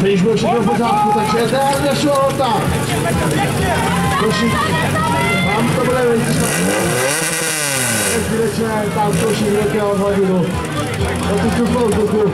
Když byl všechno v pořádku, takže ideálně šlota. Košík, mám problémy, když večer tam košík velkého hodinu. A tu tu